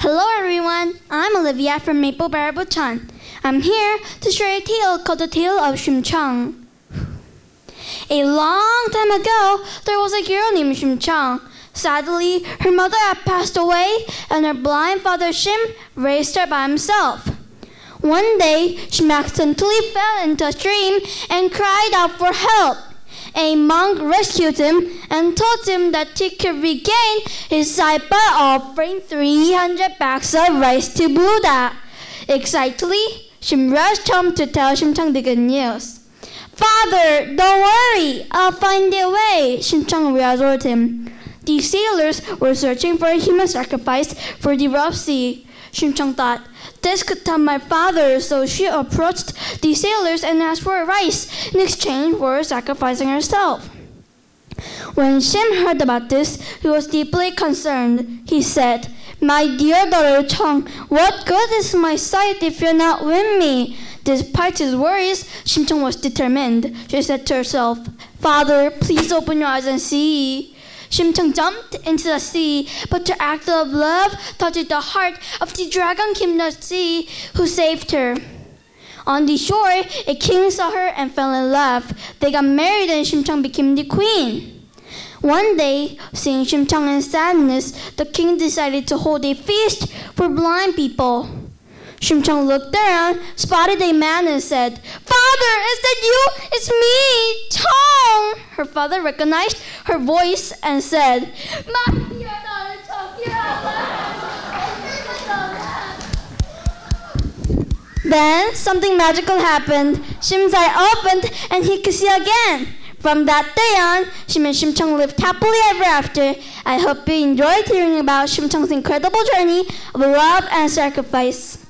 Hello everyone, I'm Olivia from Maple Bear Bucheon. I'm here to share a tale called the Tale of Shimchang. A long time ago, there was a girl named Shimchang. Sadly, her mother had passed away and her blind father Shim raised her by himself. One day, Shim accidentally fell into a stream and cried out for help. A monk rescued him and told him that he could regain his sight by offering 300 bags of rice to Buddha. Excitedly, Shim rushed home to tell Shimchang the good news. Father, don't worry, I'll find a way, Shimchang reassured him. The sailors were searching for a human sacrifice for the rough sea. Shimchang thought, this could tell my father, so she approached the sailors and asked for rice in exchange for sacrificing herself. When Shim heard about this, he was deeply concerned. He said, My dear daughter Chong, what good is my sight if you're not with me? Despite his worries, Shimchang was determined. She said to herself, Father, please open your eyes and see. Shimchang jumped into the sea, but her act of love touched the heart of the dragon Kim the Sea, who saved her. On the shore, a king saw her and fell in love. They got married and Shimchang became the queen. One day, seeing Shimchang in sadness, the king decided to hold a feast for blind people. Shimchang looked around, spotted a man, and said, Father, is that you? It's me, Chong. Her father recognized her voice and said. Then something magical happened. Shimzai opened and he could see again. From that day on, Shim and Shimchang lived happily ever after. I hope you enjoyed hearing about Shimchang's incredible journey of love and sacrifice.